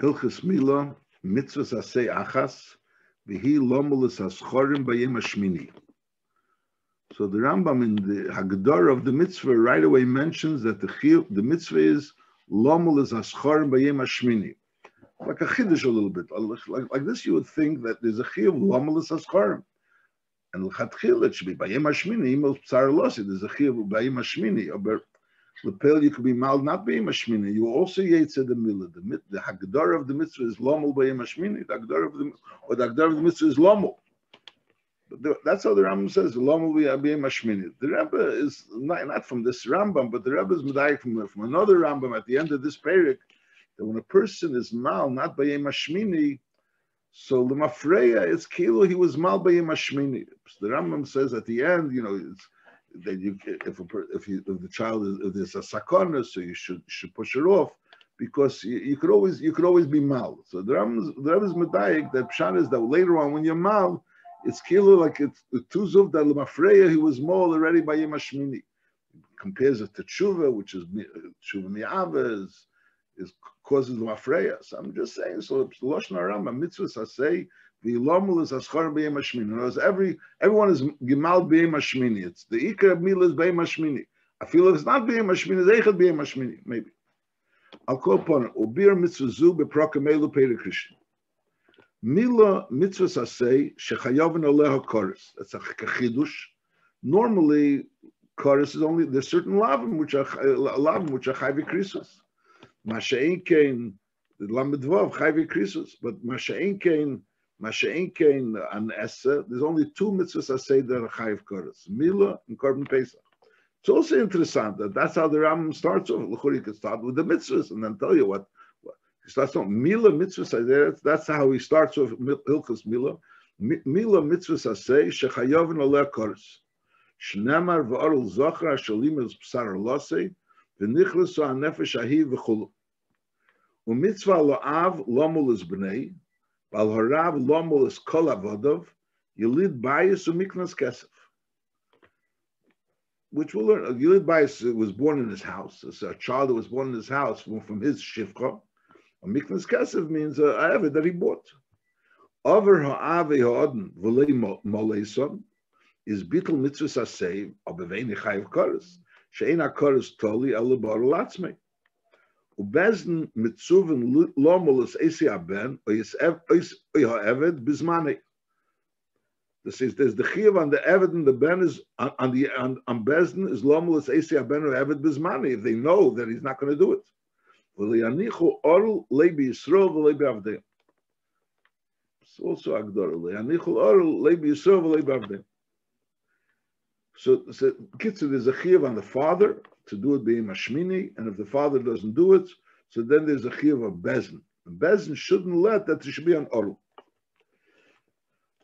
Hilchas Mila, mitzvahs asay achas, v'hi lomulis haschorim bayim hashmini. So the Rambam in the Hagdar of the mitzvah right away mentions that the chiyuv, the mitzvah is lomulis haschorim bayim hashmini. Like a chiddush a little bit. Like, like this you would think that there's a chiyuv lomulis haschorim. And l'chatchil it should be bayim hashmini, imel psar losi, there's a chiyuv bayim hashmini. But Lepel, you could be mal not being mashmini. You also yetzer the milah. The, the hagdar of the mitzvah is lomul being mashmini. The hagdar of the or the hagdar of the mitzvah is lomul. The, that's how the Rambam says lomul being mashmini. The Rebbe is not, not from this Rambam, but the Rebbe is medayik from, from another Rambam at the end of this parak that when a person is mal not being mashmini, so the mafreya is kilo he was mal being mashmini. The Rambam says at the end, you know, it's that you if a, if, you, if the child is if there's a sakana, so you should should push it off because you, you could always you could always be mal. So the Rebbe the is medayik that pshat is that later on when you're mal, it's kilo like it's the tuzuv that lemafreya he was mal already by yemashmini. Compares it to tshuva, which is tshuva mi'ava is is causes lemafreya. So I'm just saying. So lashon harama mitzvahs say the is aschar b'yem hashmini. Every everyone is gimal b'yem hashmini. It's the ikar of mila is b'yem hashmini. I feel if it's not b'yem hashmini, it's echad b'yem hashmini. Maybe. I'll call upon it. Ubir mitzvah zu beprokamelu peri Krishna. Mila mitzvah sasei shechayavin aleha koris. That's a chidush. Normally, koris is only there's certain lavim which are lavim which are chayvi krisus. Masha'in kein the lamed chayvi krisus, but masha'in kein There's only two mitzvahs I say that are Chayiv Koros, Mila and Korban Pesach. It's also interesting that that's how the Rambam starts off. L'churi can start with the mitzvahs and then tell you what, he starts off. Mila mitzvahs, that's how he starts off Hilchas Mila. Mila mitzvahs say, Shechayovin aleh Koros. Shnemar v'orul zochra shalim es psar losei, v'nichlesu ha-nefesh ahi v'chulu. U'mitzvah lo'av lomul es b'nei, Bal harav lomol is kol avodov, Yilid Bayis umiknas kesef. Which we'll learn. Yilid Bayis was born in his house. It's a child that was born in his house from, his shivcha. Miknas kesef means a uh, that he bought. Over ha'ave ha'odin v'lei moleson is bittel mitzvah sasei obeveini chayiv koris. She'en ha-koris toli elu bar latzmei. Ubezen mitzuven lomulus esi aben oyehaved bismani. This is there's the chiv on the eved and the ben is on, on the on, on bezin is lomulus esi aben or eved bismani if they know that he's not going to do it. It's also agdor. Le'anichu orul le'bi yisro v'le'bi avdeh. So, so Kitzur, there's a chiyuv on the father to do it being mashmini, and if the father doesn't do it, so then there's a chiyuv of bezin. Bezin shouldn't let that there should be an oru.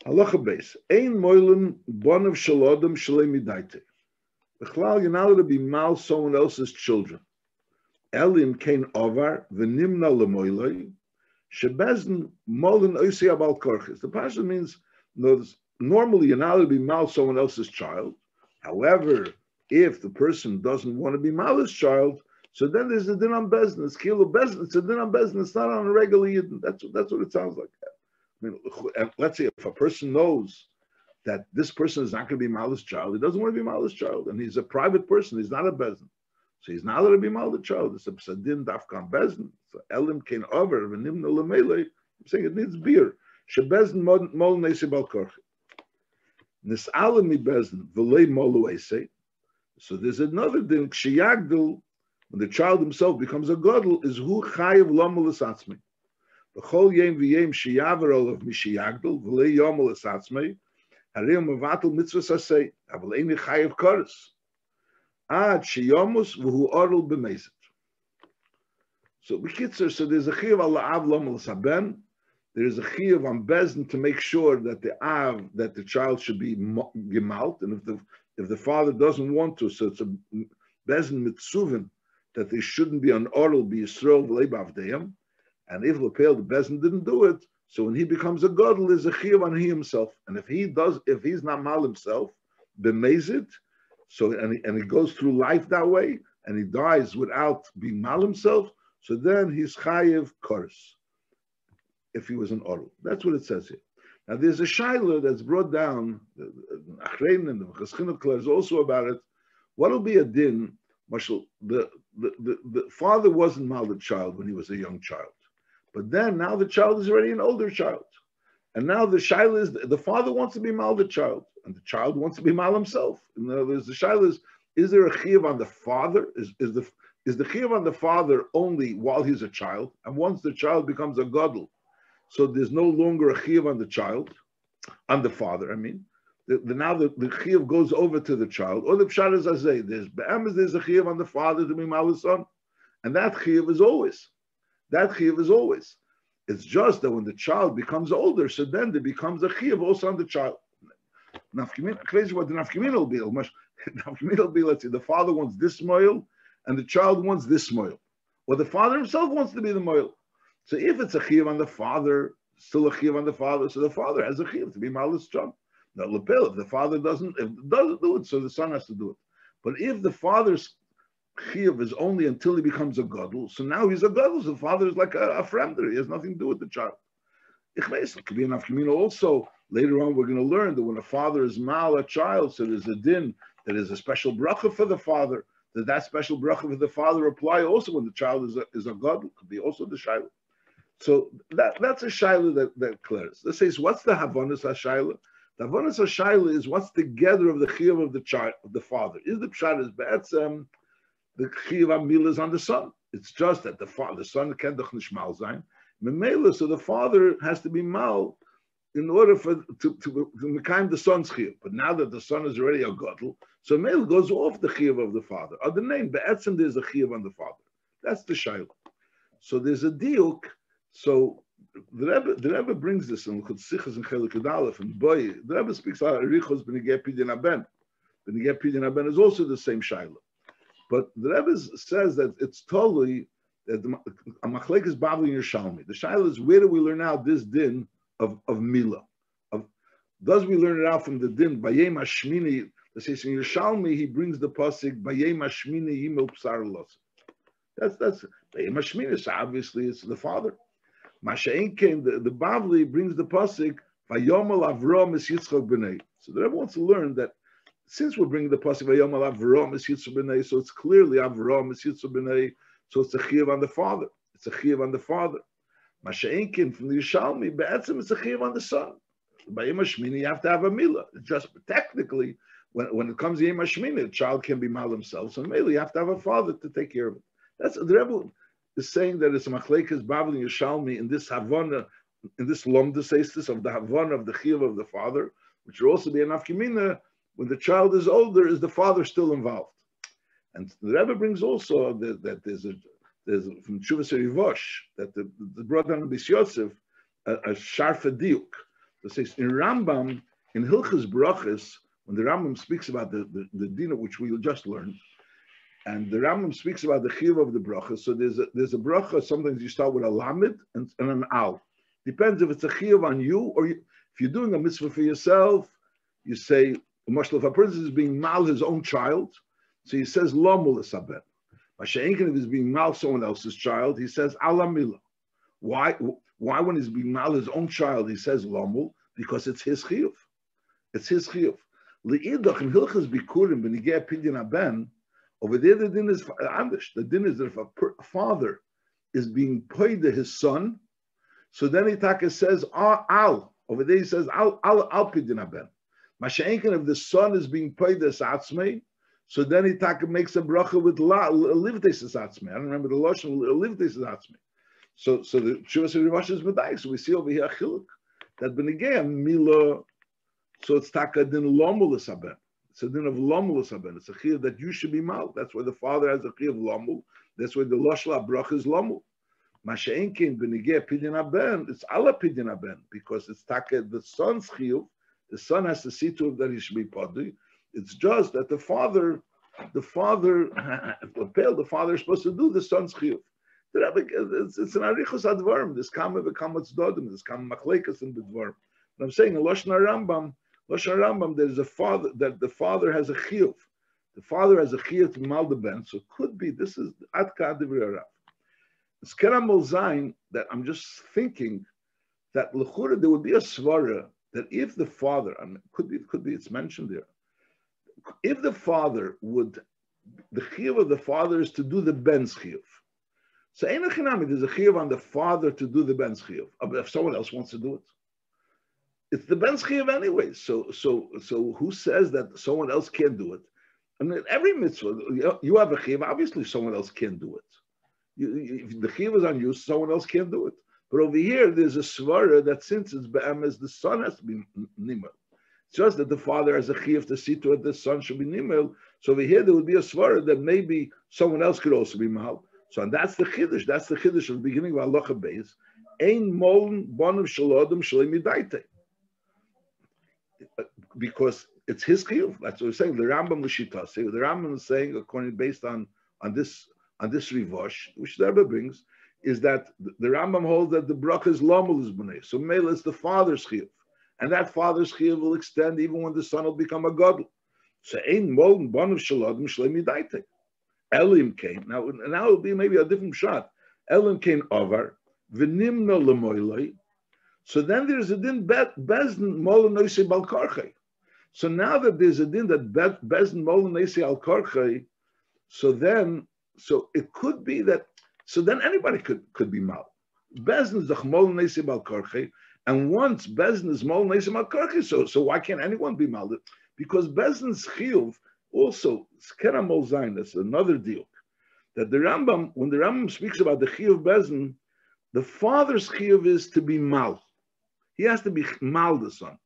Halacha base. Ein moilen bonav shalodem shalei midaite. Bechlal, you're not allowed to be mal someone else's children. Elim kein ovar v'nimna lemoiloi shebezin molen oisi abal korches. The passion means normally you're not allowed to be mal someone else's child. However, if the person doesn't want to be Mali's child, so then there's a din on business. Kilo business, it's a din on business, it's not on a regular yidden. That's, that's what it sounds like. I mean, uh, let's say if a person knows that this person is not going to be Mali's child, he doesn't want to be Mali's child, and he's a private person, he's not a bezin. So he's not going to be Mali's child. It's a psadin dafkan bezin. So elim came over, v'nimna lemele. I'm saying it needs beer. Shebezin mol nesi bal Nis'alim mi bezin. So there's another thing, Kshiyagdil, when the child himself becomes a godel, is hu chayiv lomel esatzmei. B'chol yem v'yem shiyaver olav mishiyagdil, v'lei yomel esatzmei, harei mevatel mitzvah sasei, aval eini chayiv koris. Ad shiyomus v'hu orel b'mezit. So b'kitzer, so there's a chiyav ala av lomel saben, there is a chiyav on bezin to make sure that the av, that the child should be gemalt, and if the if the father doesn't want to, so it's a bezin mitzuvin that they shouldn't be on oral be Yisrael v'leibavdeim, and if Lepel the bezin didn't do it, so when he becomes a godel, there's a chiyuv on he himself, and if he does, if he's not mal himself, bemezit, so and he, and he goes through life that way, and he dies without being mal himself, so then he's chayiv kors. If he was an Oru. That's what it says here. Now there's a Shaila that's brought down, Achrein and the Chaschinot is also about it. What will be a din? Marshal, the, the, the, the father wasn't mal the child when he was a young child. But then now the child is already an older child. And now the Shaila is the father wants to be mal the child, and the child wants to be mal himself. In other words, the Shaila is is there a chiv on the father? Is, is the is the chiv on the father only while he's a child? And once the child becomes a gadol, so there's no longer a chiv on the child, on the father, I mean. The, the, now the, the chiv goes over to the child. Or the pshat is I say, there's there's a chiv on the father to be mal son. And that chiv is always. That chiv is always. It's just that when the child becomes older, so then there becomes a chiv also on the child. Crazy what the nafkamina will be. Nafkamina will be, let's say, the father wants this moil and the child wants this moil. Or the father himself wants to be the moil. So if it's a chiv on the father, still a chiv on the father, so the father has a chiv to be malis chum. Now, lapel, if the father doesn't, if doesn't do it, so the son has to do it. But if the father's chiv is only until he becomes a gadol, so now he's a gadol, so the father is like a, a fremder. He has nothing to do with the child. It could be enough. Also, later on, we're going to learn that when a father is mal a child, so there's a din that is a special bracha for the father. That that special bracha for the father apply also when the child is a, is a god. Could be also the shiloh. So that, that's a shiloh that, that clears. This says, what's the havanas hashayla? The havanas hashayla is what's together of the chiyuv of the child, of the father. Is the pshat is be'etzem, the chiyuv amil is on the son. It's just that the father, the son can nishmal zayin. Memela, so the father has to be mal in order for to to, to kind the son's chiyuv. But now that the son is already a godel, so male goes off the chiyuv of the father. Other name, be'etzim there's a chiyuv on the father. That's the shayla. So there's a diuk. So the Rebbe, the Rebbe brings this in Chutzzichas and Chelik Aleph and Boy. The Rebbe speaks about Erichos b'negeh pidin aben. B'negeh pidin aben is also the same shayla. But the Rebbe says that it's totally that the Machlek is Bavli Yerushalmi. The shayla is where do we learn out this din of, of Mila. Of, does we learn it out from the din Bayem Hashmini? Let's say in Yerushalmi he brings the pasuk Bayem Hashmini Yimel Psar. That's that's Bayem Hashmini. So obviously it's the father. Masha'in came the, the Bavli brings the pasuk Vayomal Avram is Yitzchak b'nei. So that everyone wants to learn that since we're bringing the pasuk Vayomal Avram is Yitzchak b'nei, so it's clearly Avram is Yitzchak b'nei. So it's a chiv on the father. It's a chiv on the father. Masha'inkin from the Yishalmi, Be'etzim is a chiv on the son. By Yom you have to have a milah. Just technically, when, when it comes to Yom the child can be mal himself. So maybe you have to have a father to take care of it. That's the Rebbe is saying that it's machlekes and Yishalmi in this Havana, in this lomdesestis of the Havana of the chiv of the father, which will also be an afkimina when the child is older, is the father still involved? And the Rebbe brings also that, that there's a there's from Chuvas Rivosh that the, the brother Bis Yosef, a, a sharfa diuk. That says in Rambam, in Hilchas Brachas, when the Rambam speaks about the, the, the dinner which we just learned, and the Rambam speaks about the chiv of the bracha. So there's a, there's a bracha. Sometimes you start with a lamed and, and an al. Depends if it's a chiv on you or you, if you're doing a mitzvah for yourself. You say, if a person is being mal his own child, so he says lomul esabet. Masha'inkin, if he's being mal someone else's child, he says alamila. Why? Why when he's being mal his own child, he says lomul? Because it's his chiyuv. It's his chiyuv. Le'idach hilchas bikurim benigeh pidyon aben. Over there, the din is amdish. The din is that if a father is being paid to his son, so then Itaka says ah, al. Over there he says al al al pidyon aben. Masha'inkin, if the son is being paid to satzmei, so then Itaka makes a bracha with la livtes atzmi. I don't remember the lashon livtes atzmi. So so the Shuvas Rivash is medayik. So we see over here a chiluk that benegay mila. So it's taka din lomul aben. It's a din of lomul aben. It's a chiyuv that you should be mal. That's why the father has a chiyuv lomul. That's why the lashla bracha is lomul. Masha'inkin benegay pidyon aben. It's ala pidyon aben because it's taka the son's chiyuv. The son has to see to it that he should be padi. It's just that the father, the father, the father is supposed to do the son's chiyuv. It's, it's an arichos advarim. This kama v'kamatz dodim. This kama machlekas in the dvarim. But I'm saying in Lashon Rambam, Lashon Rambam, there's a father that the father has a chiyuv. The father has a chiyuv ben. So it could be this is atka divrei It's keramol zayin that I'm just thinking that lechura there would be a svara that if the father, I mean, could be, could be, it's mentioned there, if the father would, the chiyuv of the father is to do the ben's chiyuv. So ein achinami, there's a chiyuv on the father to do the ben's chiyuv. Uh, if someone else wants to do it, it's the ben's chiyuv anyway. So, so, so who says that someone else can't do it? I mean, every mitzvah, you have a chiyuv, obviously someone else can't do it. You, if the chiyuv is on you, someone else can't do it. But over here, there's a svara that since it's be'emes, the son has to be nimel. It's just that the father has a chiyuv to see to it the son should be nimel. So over here, there would be a svara that maybe someone else could also be mal. So and that's the chiddush. That's the chiddush of the beginning of halacha beis. Ein moln bonav shalodom shalim Because it's his chiyuv. That's what we're saying. The Rambam Lashita. The Rambam is saying, according based on on this on this rivosh, which the Rebbe brings, is that the Rambam holds that the bracha is lomul is b'nei. So mele is the father's chiyuv, and that father's chiyuv will extend even when the son will become a god. So ein molden bon of shalodim shlemi daite. Elim came now. Now it will be maybe a different shot. Elim came over v'nimno lemoilei. So then there's a din bezn molenoise balkarche. So now that there's a din that bezn molenoise al karche, so then so it could be that so then anybody could, could be mal. Bezin is the al korche, and once Bezin is mol nesim al korche, so, so why can't anyone be mal? Because Bezin's chiyuv also, skera mol zayin, that's another deal. That the Rambam, when the Rambam speaks about the chiyuv Bezin, the father's chiyuv is to be mal. He has to be mal the son.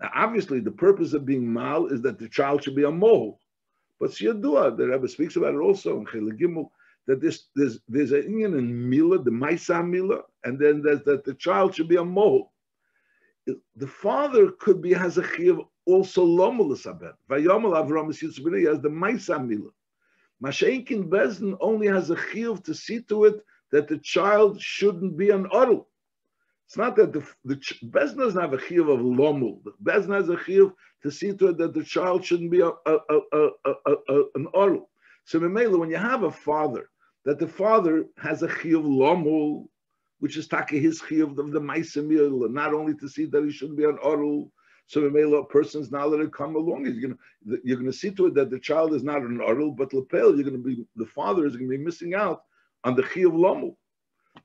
Now, obviously, the purpose of being mal is that the child should be a mohel. But Siyadua, the Rebbe speaks about it also in Chile Gimel, that this, there's there's an Indian in Mila, the Maisa Mila, and then there's that the child should be a mohel. The father could be has a chiv also lomel sabet. Vayomel Avram Yitzbini has the Maisa Mila. Masha'inkin Bezin only has a chiv to see to it that the child shouldn't be an odl. It's not that the, the Bezin doesn't have a chiv of lomul. Bezin has a chiv to see to it that the child shouldn't be a, a, a, a an odl. So when you have a father that the father has a chiyuv lomul, which is taka his chiyuv of the maisemil, not only to see that he shouldn't be an orul. So a person's now that come along, you're gonna you're gonna see to it that the child is not an orul, but lepel, you're gonna be the father is gonna be missing out on the chiyuv lomul.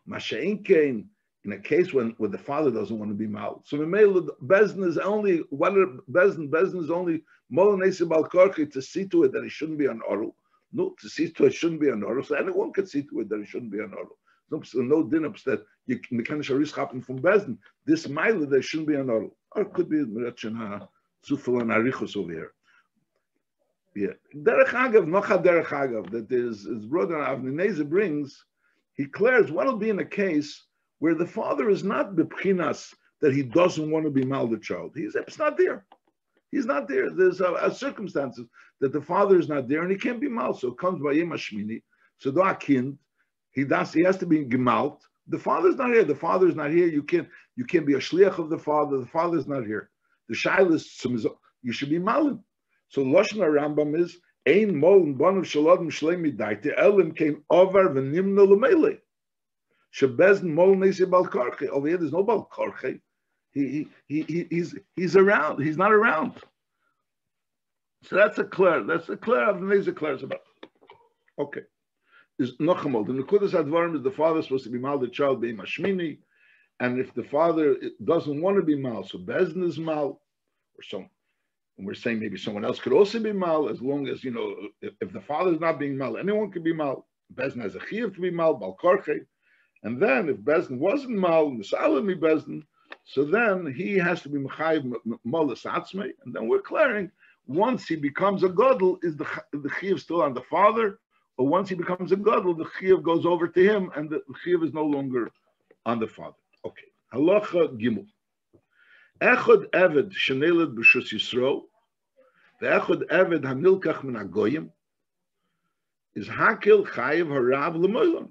Masha'in kain in a case when, when the father doesn't want to be mal. So Bezin is only what Bezin Bezin is only Molanesi Balkorki to see to it that he shouldn't be an orul. No, to see to it shouldn't be an order. So anyone can see to it that it shouldn't be an order. No, so no dinups that you can sharish happen from Bezdin. This mile there shouldn't be an order. Or it could be Mirachana Zufel and Arichos over here. Yeah. Derech Agav, Nocha Derech Agav, that his, his brother Avnineze brings, he declares what will be in a case where the father is not bepchinas that he doesn't want to be mal the child. He's it's not there. He's not there. There's uh, a, a circumstances that the father is not there and he can't be mal. So it comes by Yemashmini. So do kind. He does. He has to be gemalt. The father's not here. The father's not here. You can't. You can't be a shliach of the father. The father's not here. The shail is you should be malin. So Lashna Rambam is ein molin bon of shalodim shlemi daite elim came over v'nimna lemele. Shebezn mol nesi bal karche. Over here, there's no bal karche. He, he, he, he's, he's around. He's not around. So that's a clear. That's a clear. Of the clear about. Okay. Is nochamal. The nekudas advarim is the father supposed to be mal, the child being mashmini, and if the father doesn't want to be mal, so bezn is mal, or some. And we're saying maybe someone else could also be mal, as long as you know if, if the father is not being mal, anyone could be mal. Bezn has a chiyuv to be mal, bal and then if bezn wasn't mal, misalimi bezn, so then he has to be Mechayiv Molas Atzmei, and then we're clearing once he becomes a Gadol, is the, the Chiv still on the father, or once he becomes a Gadol, the Chiv goes over to him, and the Chiv is no longer on the father. Okay. Halacha Gimel. Echod Eved Sheneled B'Shus Yisro, Echod Eved Hamilkach Min Agoyim, is Hakil Chayiv Harav L'Moilam.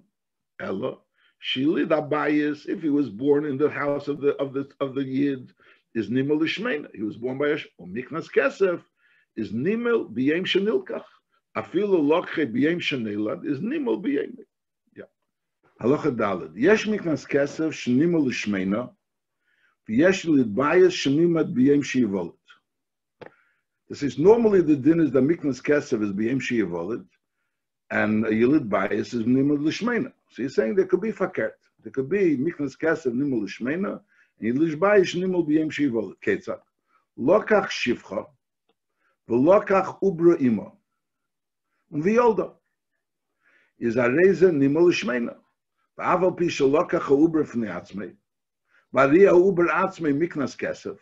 Ella, Shili Abayis, if he was born in the house of the of the of the Yid, is Nimel Lishmeina. He was born by a Miknas Kesef, is Nimel B'Yem Shenilkach. Afilu Lokche B'Yem Shenilad is Nimel B'Yem. Yeah. Halacha Dalad. Yesh Miknas Kesef Shnimel Lishmeina. V'yesh lidbayas shemimat b'yem sheyivolet. This is normally the din is the miknas kesef is b'yem sheyivolet, and a yilid bias is nimud lishmena. So he's saying there could be fakert. There could be miknas kesef nimud lishmena, and yilid bias nimud b'yem sheyivolet. Ketzak. Lokach shivcha, v'lokach ubra ima. V'yolda. Is a reza nimud lishmena. V'aval pi shalokach ubra f'nei atzmei. Maria Uber Atzme Miknas Kesef.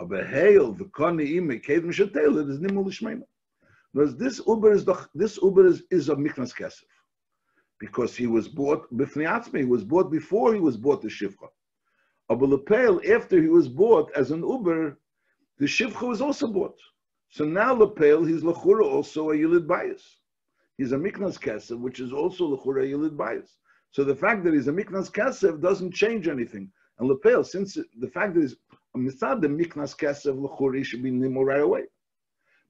Aber Heil, the Koni Ime, Kedem it is Nimul Lishmeina. Because this Uber is the, this Uber is, is a Miknas Kesef. Because he was bought, Bifnei Atzme, he was bought before he was bought the Shivcha. Aber Lepel, after he was bought as an Uber, the Shivcha was also bought. So now Lepel, he's Lechura also a Yilid Bias. He's a Miknas Kesef, which is also Lechura Yilid Bias. So the fact that he's a Miknas Kesef doesn't change anything. And Lepel, since the fact is, Mitzad the Miknas Kesev L'churi should be Nimo right away.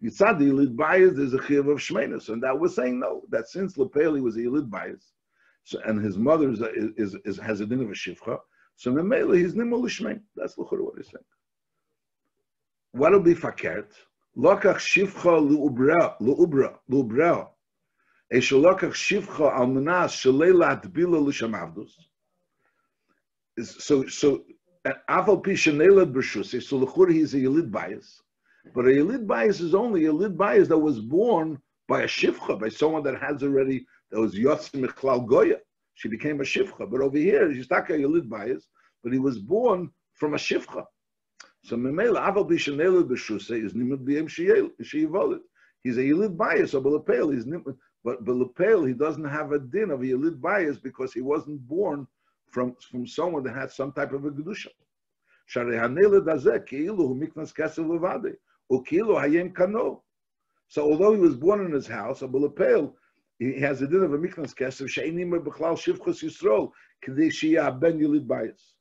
Mitzad the Yilid Bias, there's a Chiv of Shmenus. And that was saying no, that since Lepel he was a Yilid Bias, so, and his mother is, is, is, has a din of a Shivcha, so Memela he's Nimo L'shmein. That's L'churi what he's saying. What'll be Fakert? Lokach Shivcha L'ubra, L'ubra, L'ubra. Eshalokach Shivcha Al Manas Shalela Atbila L'shamavdus so so aval pishanelad b'shus. So l'chur he's a yelid bias, but a yelid bias is only a yelid bias that was born by a shivcha, by someone that has already that was yotzim mechlal goya. She became a shivcha. But over here, she's not a yelid bias, but he was born from a shivcha. So memela aval pishanelad b'shus is nimud b'yem sheyivolit. He's a yelid bias, or belepel. He's nimud, but belepel he doesn't have a din of a yelid bias because he wasn't born from, from someone that had some type of a Gedusha. So although he was born in his house, Abulapel, he has a din of a miknas kesef she'enim b'chlal shivchus yisrael k'dei shiyah ben yilid bias.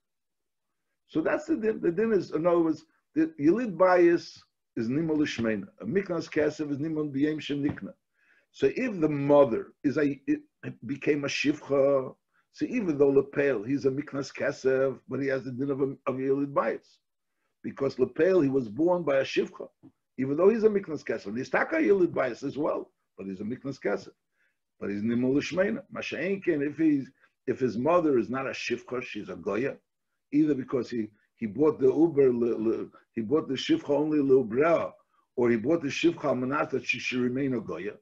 So that's the din. The din is, in other words, the yilid bias is nimol ishmeina. A miknas kesef is nimol b'yem shenikna. So if the mother is a became a shivcha so even though Lepel, he's a Miknas Kesev, but he has the din of a, of Yelid Bias. Because Lepel, he was born by a Shivcha. Even though he's a Miknas Kesev. He's Taka Yelid Bias as well, but he's a Miknas Kesev. But he's Nimul Shmeina. If he's if his mother is not a Shivcha, she's a Goya, either because he, he bought the Uber, le, le, he bought the Shivcha only Leubrea, or he bought the Shivcha Manat that she should remain a Goya,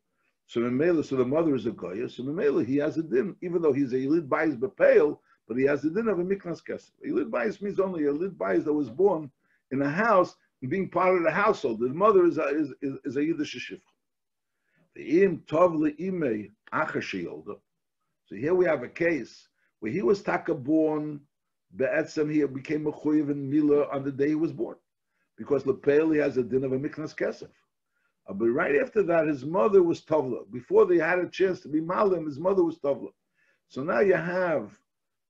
so Memela, so the mother is a goya. So Memela, he has a din, even though he's a yilid bayis bepale, but he has a din of a miknas kesef. Yilid bayis means only a yilid bayis that was born in a house and being part of the household. The mother is a, is, is, is a yiddish shifcha. The im tov le'imei acha So here we have a case where he was taka born, be'etzem he became a chuyiv in Mila on the day he was born. Because Lepel, he has a din of a miknas kesef. Uh, but right after that, his mother was Tovla. Before they had a chance to be Malim, his mother was Tovla. So now you have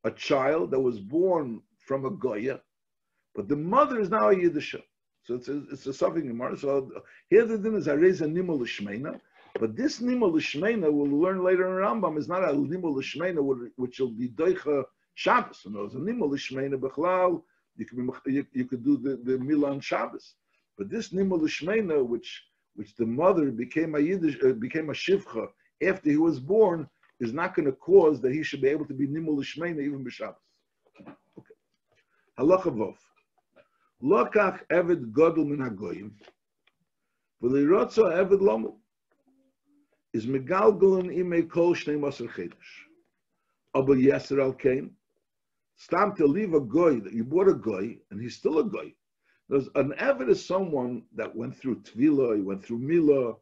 a child that was born from a Goya, but the mother is now a Yiddisha. So it's a, it's a suffering Gemara. So here the din is Areza Nimul Shmeina. But this Nimul Shmeina, we'll learn later in Rambam, is not a Nimul Shmeina, which will be Doicha Shabbos. You know, it's a Nimul Shmeina Bechlal. You could, be, you, you could do the, the Milan Shabbos. But this Nimul Shmeina, which which the mother became a Yiddish, uh, became a shivcha after he was born, is not going to cause that he should be able to be nimul shmeina even b'Shabbos. Okay. Halacha vov. Lokach eved godel min hagoyim, v'lirotzo eved lomu. Is megalgulun imei kol shnei maser chedesh. Aber yeser al kain, stam to leave a goy, that you bought a goy, and he's still a goy, there's an Eved is someone that went through Tvila, he went through Mila,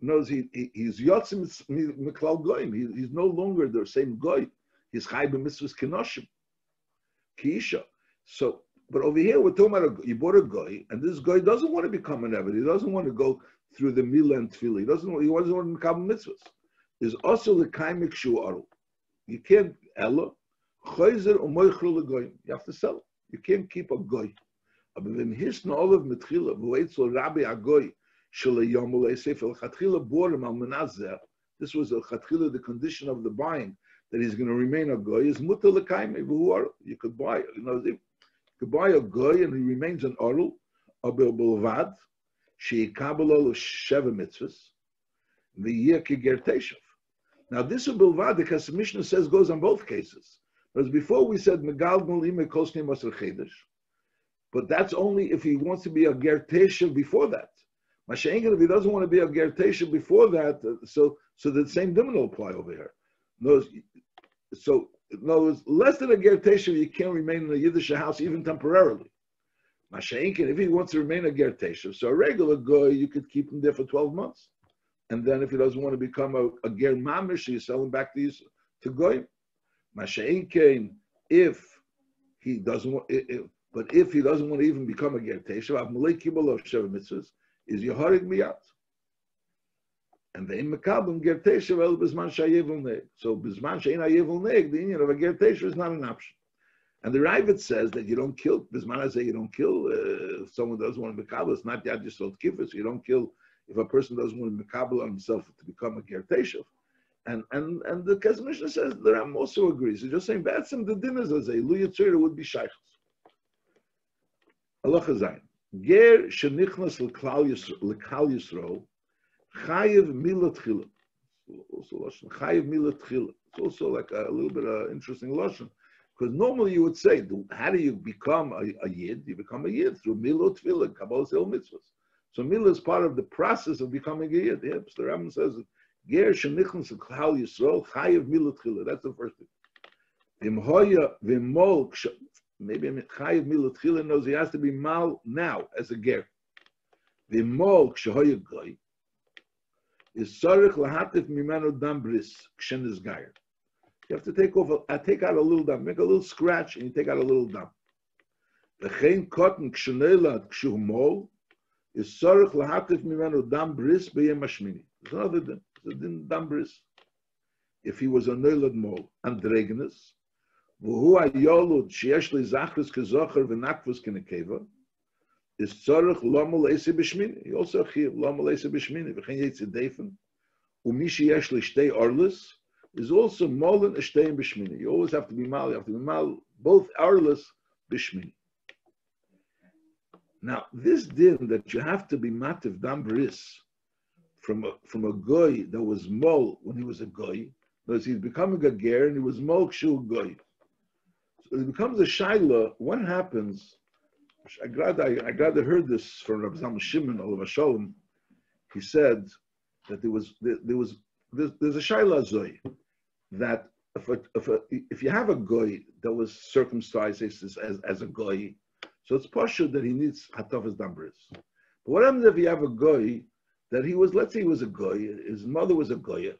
knows he, he he's Yotzim Miklal Goyim. He, he's no longer the same Goy. He's Chai b'mitzvahs Kenoshim. Kiisha. So, but over here we're talking about a, you bought a Goy, and this Goy doesn't want to become an Eved. He doesn't want to go through the Mila and Tvila. He doesn't, he doesn't want to become mitzvahs. There's also the Kaimik Shu'aru. You can't, Ella, Chayzer u'moichru legoyim. You have to sell. You can't keep a Goy. Aber wenn hisn olav mit khila, wo et so rabbi agoy shel yom le sefel khatkhila borem al menazer. This was a khatkhila the condition of the buying that he's going to remain a goy is mutal kaime who are you could buy you know buy a goy and he remains an orul, a bilvad, she kabbalah sheva mitzvahs, the year kiger Now this is bilvad, because the Mishnah says goes on both cases. Whereas before we said megal ime kosne masr chedesh, but that's only if he wants to be a ger before that. Mashenkin, if he doesn't want to be a ger before that, uh, so so the same dimin will apply over here. No, so words, less than a ger you can't remain in a Yiddish house even temporarily. Mashenkin, if he wants to remain a ger so a regular guy, you could keep him there for 12 months. And then if he doesn't want to become a, a ger mamish, you sell him back to, you, to goy. Mashenkin, if he doesn't want, if, but if he doesn't want to even become a ger Mitzvahs, is Yehorig Miyat. And the Mekabim ger tesha el Bizman Shayevul Neg. So Bizman Shayin Ayevul Neg, the union of a ger tesha is not an option. And the Ravid says that you don't kill, Bizman I say you don't kill, uh, if someone doesn't want to Mekabel, it's not Yad Yisrael Kifis, you don't kill if a person doesn't want to Mekabel on himself to become a ger tesha. And and and the Kesef Mishnah says the Ram also agrees. He's just saying that's him the dinners as a Lu would be shaykhs. Allah Zayin. Ger shenichnas l'klal Yisrael chayiv milat chila. Also lashon chayiv milat chila. It's also like a, a little bit of interesting lashon. Because normally you would say, how do you become a, a yid? You become a yid through tefillah, kabbalah el mitzvahs. So milah is part of the process of becoming a yid. The Rambam says Ger shenichnas l'klal Yisrael chayiv milat chila. That's the first thing. Vim hoya vim maybe chayiv milat chila knows he has to be mal now as a ger. Vim mol kshahoya goy is sarich lahatif mimenu dam bris kshen is gayer. You have to take off, a, uh, take out a little dam, make a little scratch, and you take out a little dam. V'chein cotton kshenelad kshu mol is sarich lahatif mimenu dam bris b'yem hashmini. There's another din. There's a din dam bris. If he was a neulad mol, andregnus, והוא היולוד שיש לי זכרס כזוכר ונקבוס כנקבה, is tzorach lomo leise b'shmini. He also chiv lomo leise b'shmini. V'chen yetzi defen. Umi sheyesh li shtei orlis is also molen a shtei b'shmini. You always have to be mal. You have to be mal both orlis b'shmini. Now, this din that you have to be mativ dam bris from a, from a goy that was mol when he was a goy, because he's becoming a ger and he was mol kshul goy So it becomes a shaila, what happens? I glad I, I glad I heard this from Rabbi Zalman Shimon Olav Shalom. He said that there was there, there was there's, there's a shaila zoy that if a, if a, if you have a goy that was circumcised as, as, as a goy, so it's possible that he needs hatafas dambris. But what happens if you have a goy that he was, let's say he was a goy, his mother was a goya,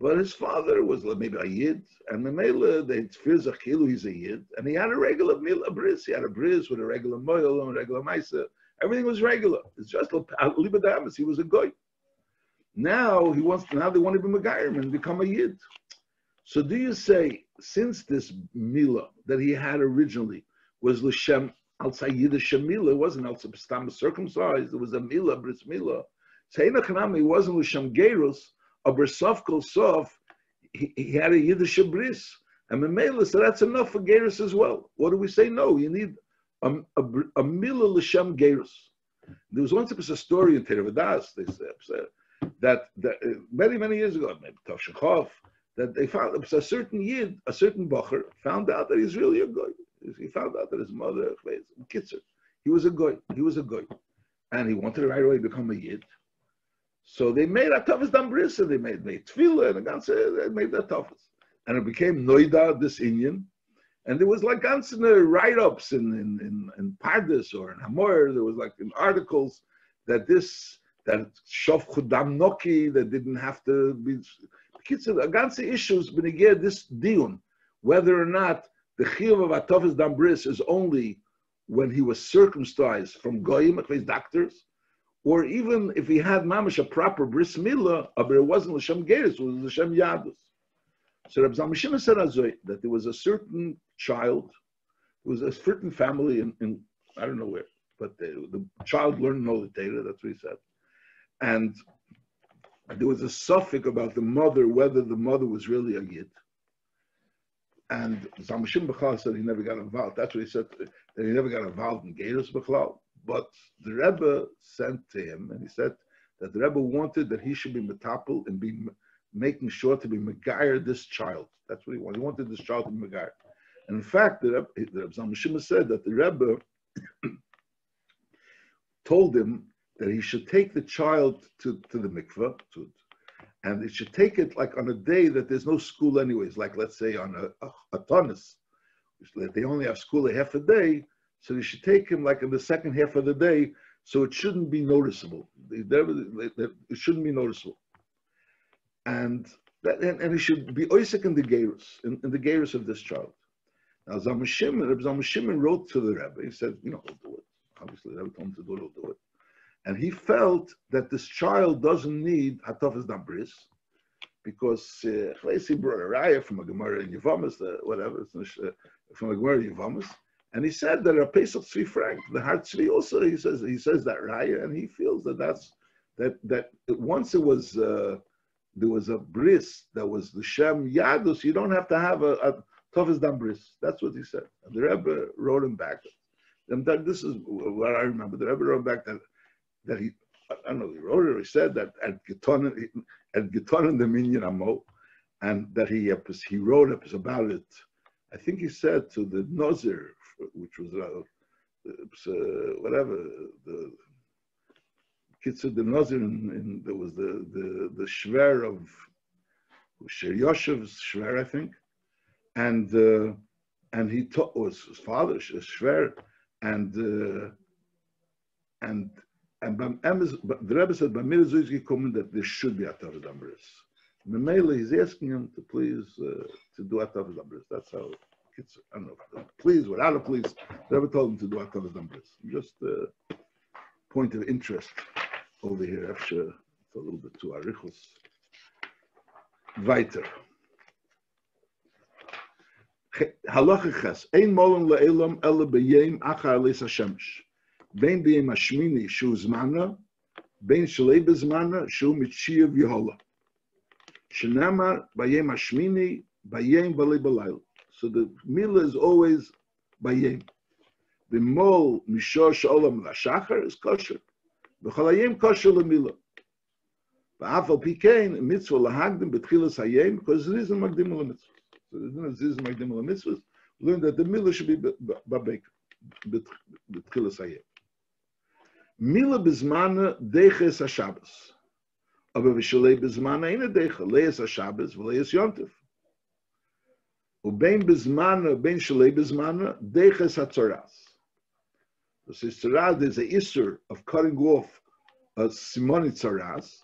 but his father was maybe a yid, and the Memela, the Tfir Zachilu, he's a yid, and he had a regular meal, a bris. He had a bris with a regular moil and a regular maisa. Everything was regular. It's just libadamas. He was a goy. Now he wants. Now they want to be megayim and become a yid. So do you say since this mila that he had originally was l'shem al yiddish mila, it wasn't al circumcised. It was a mila bris mila. Sayna Chanami wasn't l'shem gerus aber sof kol sof, he, had a Yiddish bris. And Memela so that's enough for Gerus as well. What do we say? No, you need a, a, a Mila L'Shem Gerus. There was once a story in Teravadas, they said, that, that uh, many, many years ago, maybe Tavshachov, that they found a certain Yid, a certain Bacher, found out that he's really a goy. He found out that his mother, Kitzer, he was a goy. He was a goy. And he wanted to right away to become a Yid. So they made a toughest dambrisa, they made, made tefillah, and ganze, they made that toughest. And it became noida, this Indian. And there was like ganze write-ups in, in, in, in Pardes or in Hamor, there was like in articles that this, that Shof Chudam Noki, that didn't have to be, a ganze issues, again, this diun, whether or not the chiyuv of Atofis Dambris is only when he was circumcised from Goyim, doctors, or even if he had mamish a proper bris milah, but it wasn't l'shem geris, it was l'shem yadus. So Rabbi Zalman said that there was a certain child, there was a certain family in, in I don't know where, but the, the child learned all the data. That's what he said, and there was a suffix about the mother, whether the mother was really a yid. and Bechal said he never got involved. That's what he said, that he never got involved in Gerus Bechal. But the Rebbe sent to him, and he said that the Rebbe wanted that he should be metapel and be making sure to be Megayer this child. That's what he wanted. He wanted this child to be Megayer. And in fact, the Rebbe, the Rebbe Zamashim said that the Rebbe told him that he should take the child to, to the mikveh, to, and it should take it like on a day that there's no school anyways, like let's say on a, a, a which they only have school a half a day, so you should take him like in the second half of the day, so it shouldn't be noticeable. It shouldn't be noticeable. And that, and, and he should be oisik in the gerus, in, in the gerus of this child. Now Zamashim, Reb Zamashim wrote to the Rebbe, he said, you know, he'll do it. Obviously, the Rebbe told him to do it, he'll do it. And he felt that this child doesn't need Hatafas Dabris because uh, he brought a raya from a Gemara in Yavamas, uh, whatever, uh, from a Gemara in Yavamas. And he said that a Pesach Tzvi Frank, the Har Tzvi also, he says he says that raya, and he feels that that's that that once it was uh, there was a bris that was the Shem Yadus, you don't have to have a, a Tofis Dam bris. That's what he said. And the Rebbe wrote him back. And that, this is what I remember. The Rebbe wrote back that that he, I don't know, he wrote it he said that at Gitonin, at Gitonin the Minyan Amo, and that he he wrote up about it. I think he said to the Nozir, which was uh, uh, whatever the Kitzur the Nozir, and there was the the the Shver of Sher Yoshev's Shver, I think, and uh, and he taught was his father Shver, and uh, and and the Rebbe said, by mir is gekommen that there should be a Tav Damris. Memele, he's asking him to please, uh, to do a Tav Damris. That's how it's, I don't know please, without a police, never told them to do, I thought numbers. Just a point of interest over here, after it's a little bit too arichos. Weiter. Halachiches, ein molen le'elam ele b'yeim achar leis ha-shemesh. Bein b'yeim ha-shmini shu zmana, bein shalei b'zmana shu mitshiev yehola. Shenema b'yeim ha-shmini b'yeim v'lei b'layla. So the meal is always ביום. במול משור שעולם לשחר is kosher. בכל היום kosher למילה. ואף על פי כן, מצווה להקדים בתחילת היום, because זריזן מקדים למצווה. So זריזן מקדים למצווה, learn that the milah should be בבקר, בתחילת היום. Mila bezmana deches ha-Shabbos. Aber v'shalei bezmana ina decha, leis ha-Shabbos v'leis yontif. Ubein bezmana, bein shalei bezmana, deches ha-Tzoras. This is Tzoras, there's a issur of cutting off a simoni Tzoras,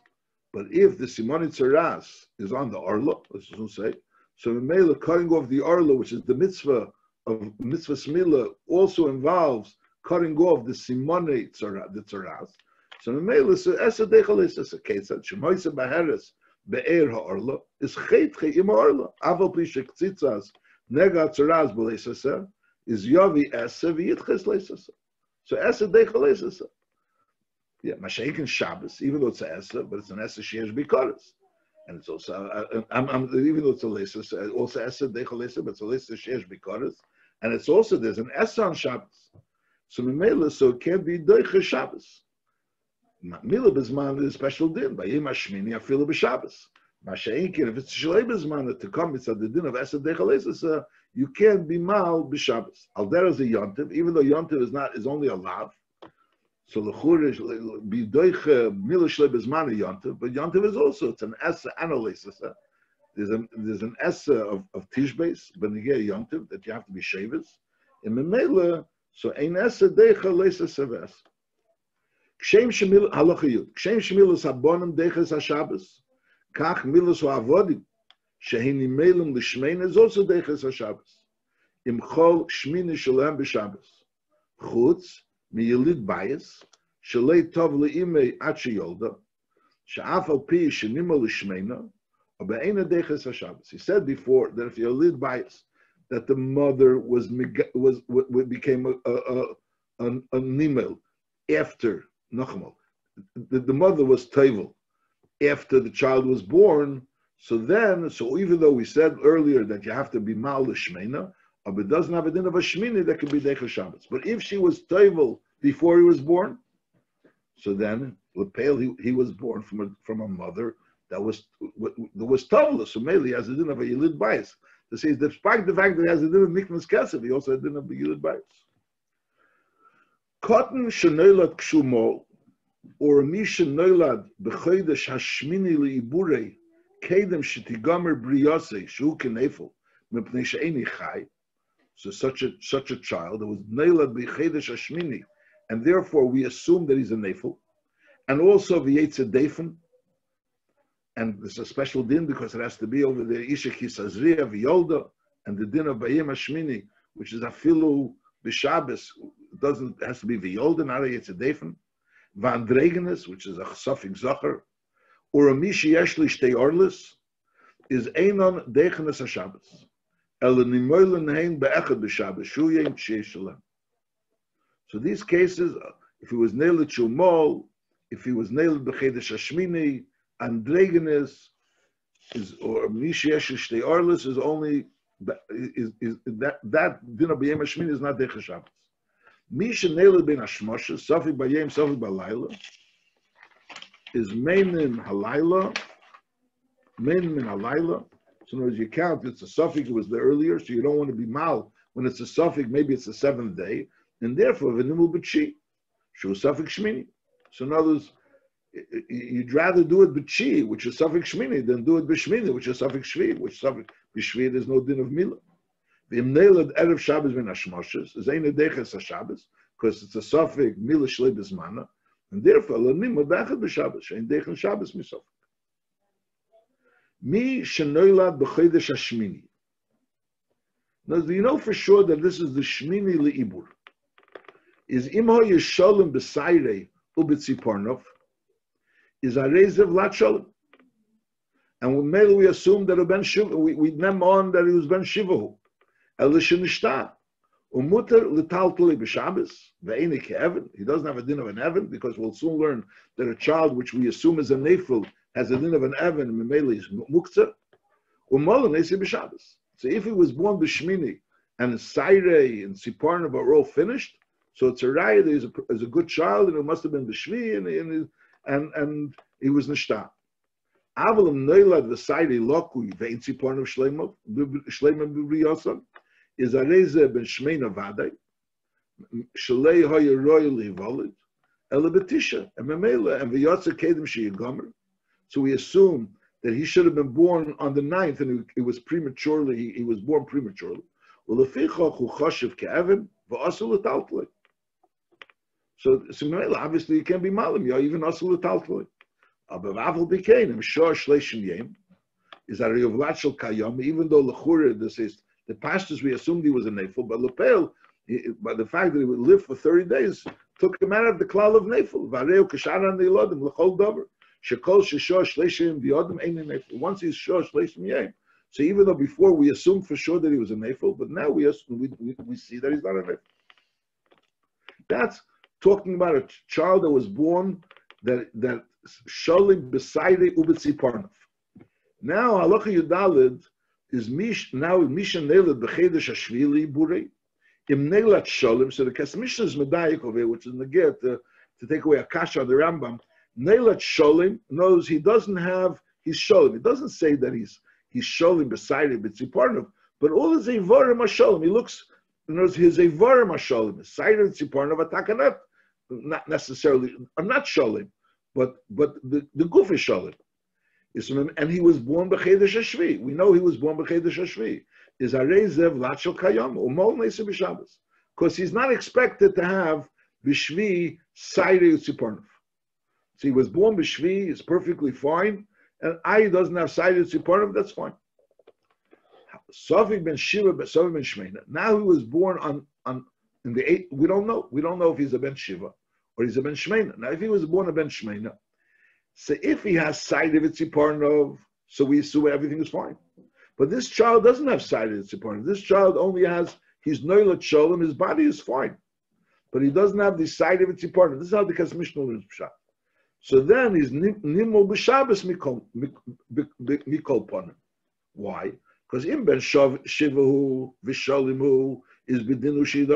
but if the simoni Tzoras is on the Arla, let's just say, so Mela cutting off the Arla, which is the mitzvah of mitzvah smila, also involves cutting off the simoni simone the tzaras. So the male is esa dechalis is a case that shemoisa baheres be'er ha'orla is chetche im ha'orla. Aval pi shekzitzas nega tzaras b'leisasa is yovi esa v'yitches leisasa. So esa dechalis Yeah, Mashaykin Shabbos, even though it's a Esa, but it's an Esa Sheesh Bikaris. And it's also, uh, I'm, I'm, even though it's a Lesa, also Esa Dechalesa, but it's a Lesa Sheesh Bikaris. And it's also, there's an Esa on Shabbos. So so it can't be Doicha Shabbos. Mila Bezman is a special din. By Yom Hashmini, Afilu B'Shabbos. Masha'inkin, if it's Shalei Bezman to come, it's at the din of Esed Dechalesa, you can't be Mal B'Shabbos. Alder is a Yontiv, even though Yontiv is not, is only a Lav. So L'chur is be Doicha Mila Shalei Bezman a Yontiv, but Yontiv is also, it's an Esa and a Lesesa. There's, a, there's an Esa of, of Tishbeis, Benigay Yontiv, that you have to be Shavas. In Memela, so ein esse decha leise seves. Kshem shemil halacha yud. Kshem shemil es abonim decha sa Shabbos. Kach milus o avodim. Shehin imelum lishmein is also decha sa Shabbos. Im chol shmini shalem b'Shabbos. Chutz mi yilid bayis. Shalei tov le'imei at sheyolda. She'af al pi Shabbos. He said before that if you yilid bayis, that the mother was was, was became a, a, a, a nimel after The, the, mother was Tevel after the child was born. So then, so even though we said earlier that you have to be mal shmena, it doesn't have a din of a shmini that could be decha Shabbos. But if she was toivel before he was born, so then Lepel he, he was born from a from a mother that was that was tovel. So he has a din of a yilid bias. To say despite the fact that he has a din of miknas kesef, he also has a din of a yilid bias. Cotton shenoilad kshumol, or misha noilad b'chodesh hashmini liiburei, kedem shetigamer briyose, shu kenefel, mepnei she'eni chai, so such a such a child that was neilad b'chedesh hashmini, and therefore we assume that he's a nefel, and also v'yetze defen, and there's a special din because it has to be over the isha kisazriya v'yolda, and the din of bayim hashmini, which is afilu b'shabbos, doesn't has to be the v'yolda, not a yetze defen, v'andregenes, which is a chsafik zacher, or a mishi yeshli shtei orlis, is einon dechenes hashabbos. So these cases, if he was nailed at Shumol, if he was nailed b'chedesh Hashmini, Andregenes, is or Mishesh Shtei Arlis is only is, is that that dinner b'yem Hashmini is not Dech Shabbos. Misha nailed ben Hashmoshe, Sofi b'yem, Sofi b'layla, is Meinin Halayla, Meinin Halayla, so in other words, you count, it's a suffix, it was the earlier, so you don't want to be mal. When it's a suffix, maybe it's the seventh day, and therefore, v'nimul b'chi, shu suffix shmini. So in other words, you'd rather do it b'chi, which is suffix shmini, than do it b'shmini, which is suffix shvi, which suffix b'shvi, there's no din of milah. Neilad erev Shabbos ben hashmoshes, is ein edeches ha-Shabbos, because it's a suffix milah shlei b'zmana, and therefore, l'nim b'achad b'Shabbos, ein dechen Shabbos misof. Mi shenoilad b'chodesh hashmini. Now, do you know for sure that this is the shmini leibur? Is imho yesholim b'sayrei ubetzipornov? Is arezev lat sholem? And made we assume that ben shiva, we, we name on that he was ben shivahu. He doesn't have a din of an evan because we'll soon learn that a child which we assume is a nefil has a din of an Evan, Memeli is. So if he was born B'Shmini, and Saire and Siparna are all finished, so it's a raya that he's a, a good child, and it must have been B'Shvi, and, and, and, and he was Nishta. Avalim Lokui Ve'in Siparna Shlema B'Riyosam, is Areze Ben Shmeina Vadai, Shalei Hoya Royal Hivolid, Ela Betisha, and Memela, and V'Yotza Kedem Sheyigomer, so we assume that he should have been born on the ninth, and it was prematurely. He, he was born prematurely. So, so obviously it can't be malim, yeah, even asul taltloi. Aber aval became him shor shleishim yem is a riyovlachel kayom. Even though lechura this is the pastors we assumed he was a nefil, but lepel by the fact that he would live for thirty days took him out of the cloud of nefil. Once he's yem. So even though before we assumed for sure that he was a nefil, but now we, assume, we, we, we see that he's not a nefil. That's talking about a child that was born that that shalim beside ubetzi parnov. Now halacha yudalid is mish now misha nelad b'chedesh hashvili burei im nelat shalim. So the Kesmisha is medayik over which is negir to, to take away a kasha on the Rambam. Neilat Sholim knows he doesn't have his Sholim. It doesn't say that he's he's Sholim beside him, it's Ziparnov, but all his Evarim are Sholim. He looks, knows his Evarim are Sholim. Beside him, Ziparnov, Atakanat, not necessarily, I'm not Sholim, but but the, the Guf is Sholim. And he was born b'chedesh Hashvi. We know he was born b'chedesh Hashvi. Is Arezev Lachel Kayam, Umol Nesa B'Shabbos. Because he's not expected to have B'Shvi Sairi Tzipornov. So he was born b'shvi, is perfectly fine, and I doesn't have sighted tziponim, that's fine. Safik ben Shiva, but Safik ben Shmeina. Now he was born on on in the eight. We don't know. We don't know if he's a ben Shiva or he's a ben Shmeina. Now, if he was born a ben Shmeina, so if he has sighted tzipornov, so we assume everything is fine. But this child doesn't have sighted tzipornov. This child only has his noilat sholem. His body is fine, but he doesn't have the sight of tzipornov. This is how the Kasmishnah is shot. So then he's nimol b'Shabbos mikol ponim. Why? Because in ben shivahu v'shalimu is b'dinu shiyid.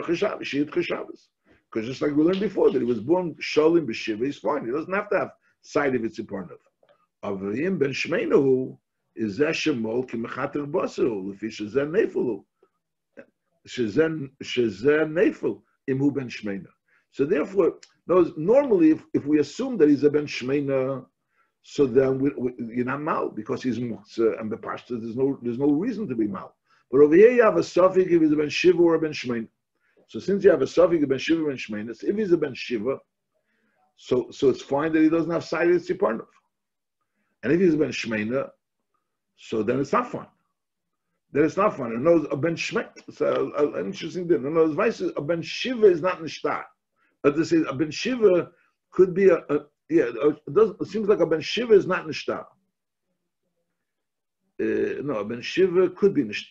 Because just like we learned before, that he was born shalim b'shiva, he's fine. He doesn't have to have side of its important. Avim ben shmeinahu is zeshemol ki mechater basu lefi shezen nefelu. Shezen shezen nefel imu ben shmeina. So therefore, normally, if, if we assume that he's a ben shmeina, so then we, we, you're not mal because he's muktzah and the pashta. There's no there's no reason to be mal. But over here you have a suffix if he's a ben shiva or a ben shmeina. So since you have a suffix ben shiva ben shmeina, if he's a ben shiva, so so it's fine that he doesn't have side of tziparnov. And if he's ben shmeina, so then it's not fun. Then it's not fun. And a ben shmeina. It's an interesting thing. No, advice is a ben shiva is not nishtar. But this is a ben shiva could be a, a yeah. It, does, it seems like a ben shiva is not nishtar. Uh, no, a ben shiva could be nishtar.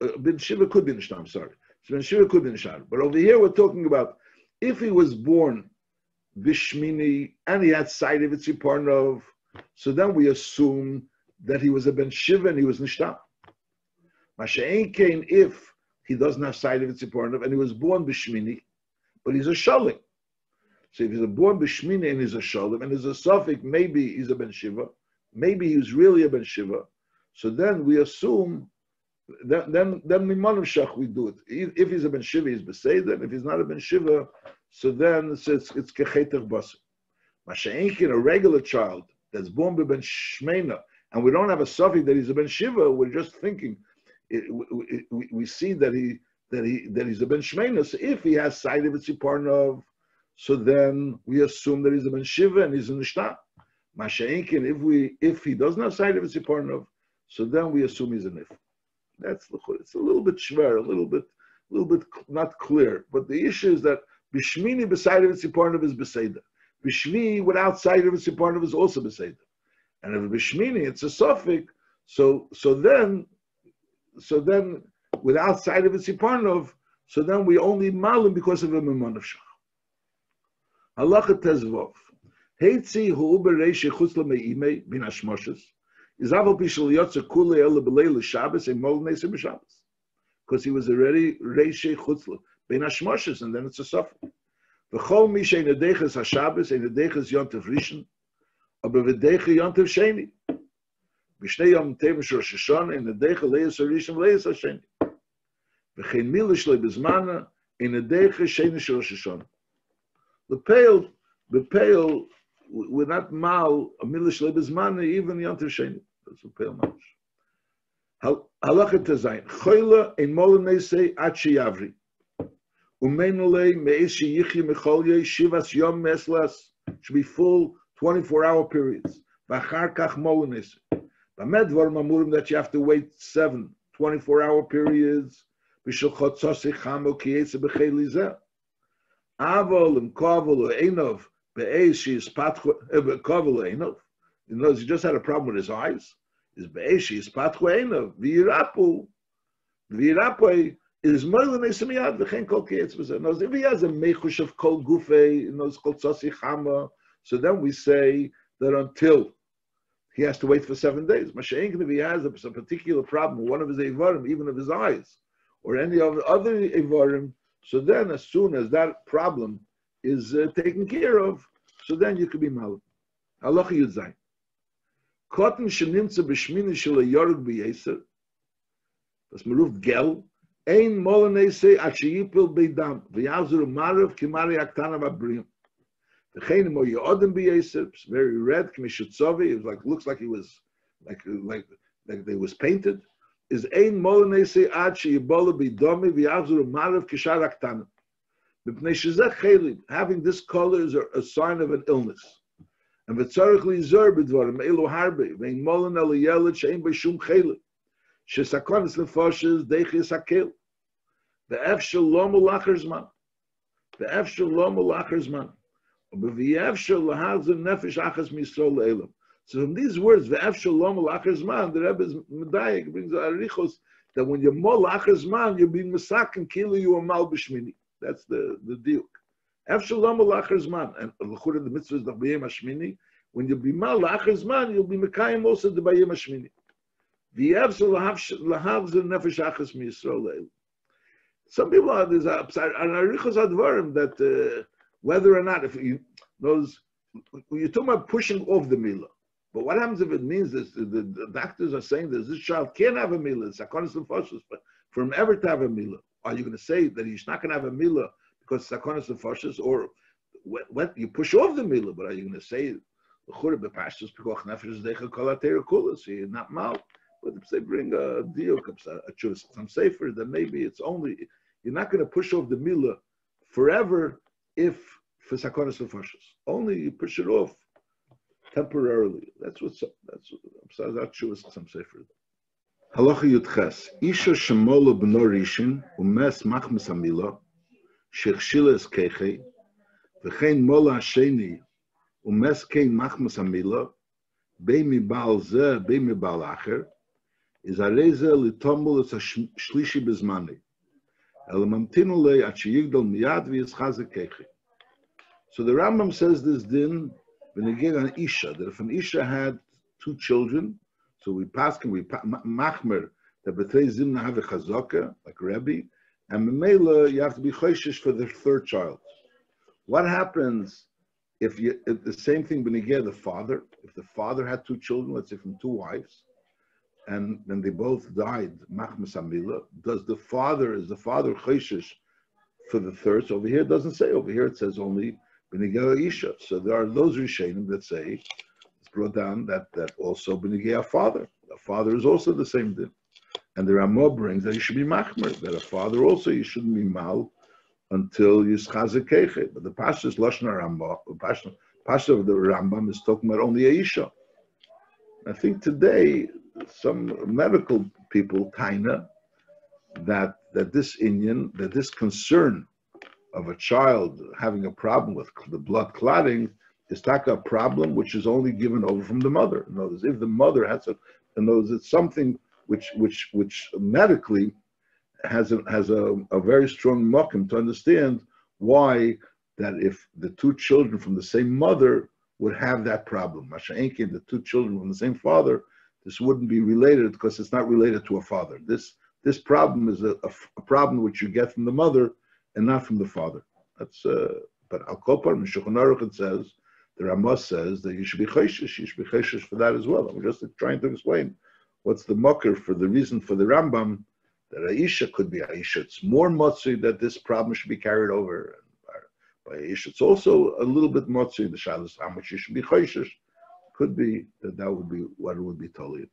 A ben shiva could be nishtar. I'm sorry. So ben shiva could be nishtar. But over here we're talking about if he was born bishmini and he had sight of Itziparnov, so then we assume that he was a ben shiva and he was nishtar. Masha'en came if he doesn't have sight of Itziparnov and he was born bishmini, but he's a shalim. So if he's a born b'shmini and he's a shalom and he's a suffix, maybe he's a ben shiva, maybe he's really a ben shiva. So then we assume that then then mimanim shach we do it. If he's a ben shiva, he's beseder. If he's not a ben shiva, so then it's it's, it's kechetach bas. Masha'inkin, a regular child that's born ben shmeina, and we don't have a suffix that he's a ben shiva. We're just thinking. It, we, we, we, see that he that he that he's a ben shmeina. So if he has sight of of so then we assume that he's a ben shiva and he's a nishta. Masha'inkin, if we if he doesn't have sight of tziparnov, so then we assume he's a nif. That's the it's a little bit shver, a little bit, a little bit not clear. But the issue is that bishmini beside of a tziparnov is beseda. Bishmi without of a tziparnov is also beseda. And if bishmini it's a suffix, so so then so then without of a tziparnov, so then we only malim because of a memon of shach. Halacha Tezvov. Heitzi hu bereish chutz lemeime bin hashmoshes. Is aval pishal yotze kule ele belei Shabbos and mol neser b'Shabbos. Because he was already reish chutz bin hashmoshes, and then it's a suffering. V'chol mi shein edeches hashabbos ein edeches yontev rishon, aber v'deche yontev sheni. B'shnei yom tevim shor shishon ein edeche leis rishon leis hasheni. V'chein milish le bezmana ein edeche sheni shor shishon. The pale, the pale, we're not mal a milish lebezmane even yonter sheni. That's a pale malish. Halacha tezayin. Choyle in molenese achi yavri. Umenule should be full 24 hour periods. That you have to wait seven 24 hour periods. Eh, Einov. You know, he just had a problem with his eyes. Is Be'esh is Patcho Einov V'yirapu V'yirapu is Merlin Esamiyad V'chen Kol Kietz B'zeh. Knows if he has a mechush of Kol Gufe, knows Kol Tzasi Chama, so then we say that until he has to wait for seven days. Masha'inkin, if he has a, particular problem, one of his Evarim, even of his eyes, or any of the other Evarim, so then, as soon as that problem is uh, taken care of, so then you could be mal. Allah Yud Zayin. Cotton shenimtza b'shmini shel yorg b'yeser. Das man gel. Ein molenese at sheyipel beidam. V'yazur marav kimari aktana v'abrim. V'chein mo yodem b'yeser. Very red. K'mishutzovi. It like, looks like he was, like, like, like they was painted is ein molenese ad sheyibola bidomi v'yavzur marav kishar aktan. Mipnei shezeh chelim, having this color is a, sign of an illness. And v'tzarech lizer b'dvarim elu harbe, v'ein molen el yeled she'ein b'shum chelim. Shesakonis lefoshes deichis hakel. Ve'ef shalom ulachar zman. Ve'ef shalom ulachar zman. V'yev shal lahazir nefesh achas misrol le'elam. So from these words, ve'ef shalom al the Rebbe is medayik, brings the arichos, that when you're mol achazman, you're being and kill you a mal b'shmini. That's the, the deal. Ef shalom al and l'chur the mitzvah is the b'yem hashmini, when you'll be mal lachas man, you'll be mekayim also the bayim hashmini. Some people are there's a advarim that uh, whether or not if you those you're talking about pushing off the milah. But what happens if it means this? The, the doctors are saying that this child can't have a milah. It's sakonis nefashos, but for him ever to have a milah, are you going to say that he's not going to have a milah because it's sakonis nefashos, or what, you push off the milah? But are you going to say the chura bepashtos pikoch nefesh decha kol kula? So you're not mal. But if they bring a deal, a choice, some safer, then maybe it's only you're not going to push off the mila forever if for sakonis nefashos. Only you push it off temporarily. That's what that's what that shows some sefer. Halacha Yudches. Isha shemola b'no rishin umes machmes amila shechshila es keche v'chein mola hasheni umes kein machmes amila bei mi baal ze bei mi baal acher is shlishi bezmani el miyad keche so the Rambam says this din V'negir an Isha, that if an Isha had two children, so we pass him, we machmer, that betray zimna have a chazaka, like Rebbe, and Memela, you have to be choishish for the third child. What happens if you, if the same thing Benegir, the father, if the father had two children, let's say from two wives, and then they both died, machmas amila, does the father, is the father choishish for the third? So over here it doesn't say, over here it says only Benigel Isha. So there are those Rishonim that say, it's brought down that, that also Benigel father. A father is also the same din. And the Ramah brings that he should be machmer, that a father also you shouldn't be mal until Yischaze Keche. But the Pasha's Lashna Rambam, the Pasha, Pasha of the Rambam is talking about only Aisha. I think today some medical people, Taina, that that this Indian, that this concern of a child having a problem with the blood clotting is like a problem which is only given over from the mother. In other words, if the mother has a, in other words, it's something which which which medically has a has a, a very strong muckum to understand why that if the two children from the same mother would have that problem, Masha'enkin, the two children from the same father, this wouldn't be related because it's not related to a father. This this problem is a, a, a problem which you get from the mother and not from the father. That's uh, but Al Kopar Mishulchan Aruch says the Ramos says that you should be chayshish. You should be chayshish for that as well. I'm just trying to explain what's the mucker for the reason for the Rambam that Aisha could be Aisha. It's more motzi that this problem should be carried over by Aisha. It's also a little bit motzi in the shalas how much you should be chayshish. Could be that that would be what would be totally.